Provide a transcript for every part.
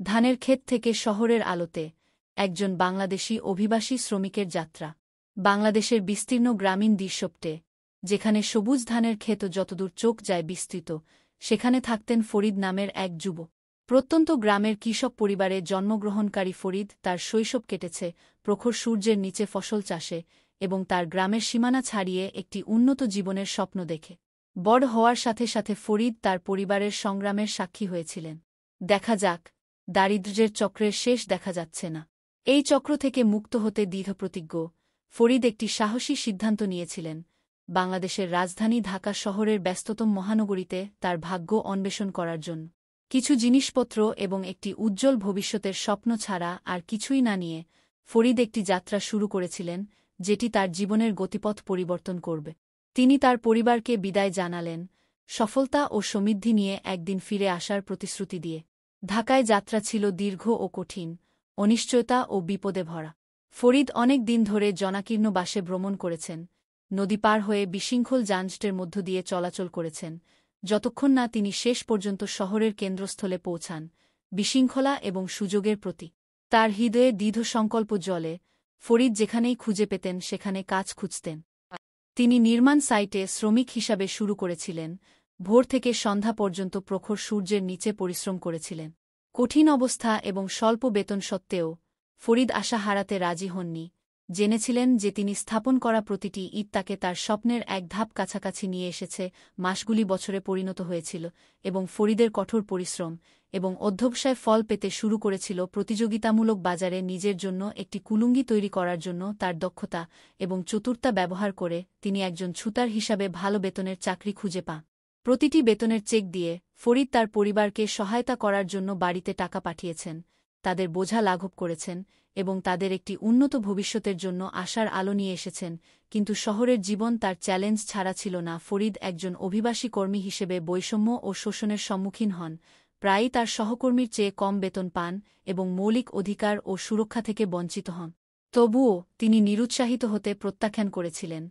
ধানের ক্ষেত থেকে শহরের আলোতে একজন বাংলাদেশি অভিবাসী শ্রমিকের যাত্রা। বাংলাদেশের বিস্তীর্ণ গ্রামীণ দৃশ্যপটে, যেখানে সবুজ ধানের ক্ষেত যতদূর চোখ যায় বিস্তৃত, সেখানে থাকতেন ফরিদ নামের এক যুব প্রত্যন্ত গ্রামের কৃষক পরিবারে জন্মগ্রহণকারী ফরিদ তার শৈশব কেটেছে প্রখর সূর্যের নিচে ফসল চাষে এবং তার গ্রামের সীমানা ছাড়িয়ে একটি উন্নত জীবনের স্বপ্ন দেখে। বড় হওয়ার সাথে সাথে ফরিদ তার পরিবারের সংগ্রামের সাক্ষী হয়েছিলেন। দেখা যাক দারিদ্র্যের চক্রের শেষ দেখা যাচ্ছে না। এই চক্র থেকে মুক্ত হতে দৃঢ়প্রতিজ্ঞ ফরিদ একটি সাহসী সিদ্ধান্ত নিয়েছিলেন। বাংলাদেশের রাজধানী ঢাকা শহরের ব্যস্ততম মহানগরীতে তার ভাগ্য অন্বেষণ করার জন্য। কিছু জিনিসপত্র এবং একটি উজ্জ্বল ভবিষ্যতের স্বপ্ন ছাড়া আর কিছুই না নিয়ে ফরিদ একটি যাত্রা শুরু করেছিলেন, যেটি তার জীবনের গতিপথ পরিবর্তন করবে। তিনি তার পরিবারকে বিদায় জানালেন, সফলতা ও সমৃদ্ধি নিয়ে একদিন ফিরে আসার প্রতিশ্রুতি দিয়ে। ঢাকায় যাত্রা ছিল দীর্ঘ ও কঠিন, অনিশ্চয়তা ও বিপদে ভরা। ফরিদ অনেক দিন ধরে জনাকীর্ণ বাসে ভ্রমণ করেছেন, নদী পার হয়ে বিশৃঙ্খল যানজটের মধ্য দিয়ে চলাচল করেছেন, যতক্ষণ না তিনি শেষ পর্যন্ত শহরের কেন্দ্রস্থলে পৌঁছান, বিশৃঙ্খলা এবং সুযোগের প্রতি তার হৃদয়ে দীর্ঘ সংকল্প জলে ফরিদ যেখানেই খুঁজে পেতেন সেখানে কাজ খুঁজতেন। তিনি নির্মাণ সাইটে শ্রমিক হিসাবে শুরু করেছিলেন ভোর থেকে সন্ধ্যা পর্যন্ত প্রখর সূর্যের নিচে পরিশ্রম করেছিলেন। কঠিন অবস্থা এবং স্বল্প বেতন সত্ত্বেও ফরিদ আশা হারাতে রাজি হননি। জেনেছিলেন যে তিনি স্থাপন করা প্রতিটি ঈদ তাকে তার স্বপ্নের এক ধাপ কাছাকাছি নিয়ে এসেছে, মাসগুলি বছরে পরিণত হয়েছিল এবং ফরিদের কঠোর পরিশ্রম এবং অধ্যবসায় ফল পেতে শুরু করেছিল প্রতিযোগিতামূলক বাজারে নিজের জন্য একটি কুলুঙ্গি তৈরি করার জন্য তার দক্ষতা এবং চতুর্তা ব্যবহার করে তিনি একজন ছুতার হিসাবে ভালো বেতনের চাকরি খুঁজে পান। প্রতিটি বেতনের চেক দিয়ে ফরিদ তার পরিবারকে সহায়তা করার জন্য বাড়িতে টাকা পাঠিয়েছেন, তাদের বোঝা লাঘব করেছেন এবং তাদের একটি উন্নত ভবিষ্যতের জন্য আশার আলো নিয়ে এসেছেন, কিন্তু শহরের জীবন তার চ্যালেঞ্জ ছাড়া ছিল না। ফরিদ একজন অভিবাসী কর্মী হিসেবে বৈষম্য ও শোষণের সম্মুখীন হন, প্রায়ই তার সহকর্মীর চেয়ে কম বেতন পান এবং মৌলিক অধিকার ও সুরক্ষা থেকে বঞ্চিত হন। তবুও তিনি নিরুৎসাহিত হতে প্রত্যাখ্যান করেছিলেন।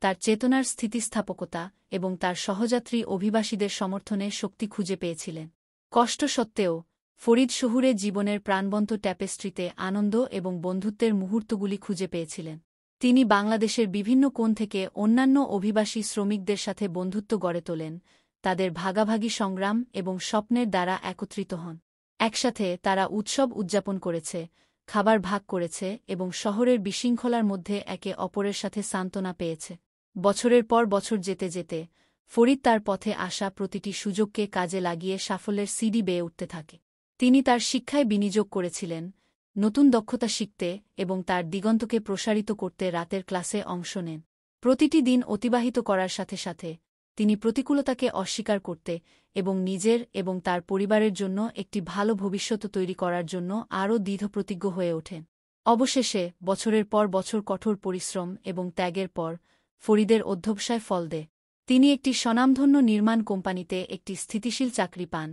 তার চেতনার স্থিতিস্থাপকতা এবং তার সহযাত্রী অভিবাসীদের সমর্থনে শক্তি খুঁজে পেয়েছিলেন। কষ্ট সত্ত্বেও, ফরিদ শহুরে জীবনের প্রাণবন্ত ট্যাপেস্ট্রিতে আনন্দ এবং বন্ধুত্বের মুহূর্তগুলি খুঁজে পেয়েছিলেন। তিনি বাংলাদেশের বিভিন্ন কোণ থেকে অন্যান্য অভিবাসী শ্রমিকদের সাথে বন্ধুত্ব গড়ে তোলেন, তাদের ভাগাভাগি সংগ্রাম এবং স্বপ্নের দ্বারা একত্রিত হন। একসাথে তারা উৎসব উদযাপন করেছে, খাবার ভাগ করেছে এবং শহরের বিশৃঙ্খলার মধ্যে একে অপরের সাথে সান্ত্বনা পেয়েছে। বছরের পর বছর যেতে যেতে, ফরিদ তার পথে আসা প্রতিটি সুযোগকে কাজে লাগিয়ে সাফল্যের সিডি বেয়ে উঠতে থাকে। তিনি তার শিক্ষায় বিনিয়োগ করেছিলেন, নতুন দক্ষতা শিখতে এবং তার দিগন্তকে প্রসারিত করতে রাতের ক্লাসে অংশ নেন। প্রতিটি দিন অতিবাহিত করার সাথে সাথে, তিনি প্রতিকূলতাকে অস্বীকার করতে এবং নিজের এবং তার পরিবারের জন্য একটি ভালো ভবিষ্যৎ তৈরি করার জন্য আরও দৃঢ়প্রতিজ্ঞ হয়ে ওঠেন। অবশেষে, বছরের পর বছর কঠোর পরিশ্রম এবং ত্যাগের পর ফরিদের অধ্যবসায় ফল দে। তিনি একটি স্বনামধন্য নির্মাণ কোম্পানিতে একটি স্থিতিশীল চাকরি পান,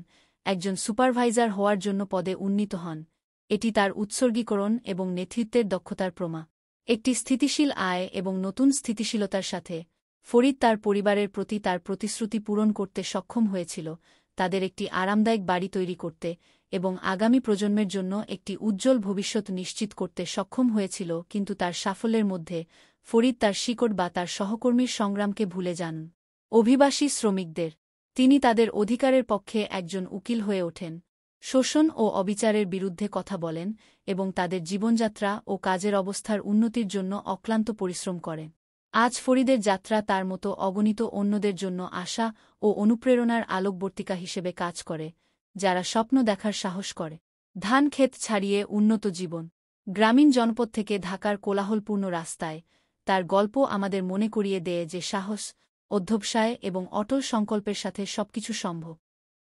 একজন সুপারভাইজার হওয়ার জন্য পদে উন্নীত হন। এটি তার উৎসর্গীকরণ এবং নেতৃত্বের দক্ষতার প্রমা একটি স্থিতিশীল আয় এবং নতুন স্থিতিশীলতার সাথে, ফরিদ তার পরিবারের প্রতি তার প্রতিশ্রুতি পূরণ করতে সক্ষম হয়েছিল, তাদের একটি আরামদায়ক বাড়ি তৈরি করতে এবং আগামী প্রজন্মের জন্য একটি উজ্জ্বল ভবিষ্যৎ নিশ্চিত করতে সক্ষম হয়েছিল, কিন্তু তার সাফল্যের মধ্যে ফরিদ তার শিকড় বা তার সহকর্মীর সংগ্রামকে ভুলে যান। অভিবাসী শ্রমিকদের। তিনি তাদের অধিকারের পক্ষে একজন উকিল হয়ে ওঠেন। শোষণ ও অবিচারের বিরুদ্ধে কথা বলেন এবং তাদের জীবনযাত্রা ও কাজের অবস্থার উন্নতির জন্য অক্লান্ত পরিশ্রম করেন। আজ ফরিদের যাত্রা তার মতো অগণিত অন্যদের জন্য আশা ও অনুপ্রেরণার আলোকবর্তিকা হিসেবে কাজ করে, যারা স্বপ্ন দেখার সাহস করে। ধান ক্ষেত ছাড়িয়ে উন্নত জীবন। গ্রামীণ জনপদ থেকে ঢাকার কোলাহলপূর্ণ রাস্তায় তার গল্প আমাদের মনে করিয়ে দেয় যে সাহস, অধ্যবসায় এবং অটল সংকল্পের সাথে সবকিছু সম্ভব।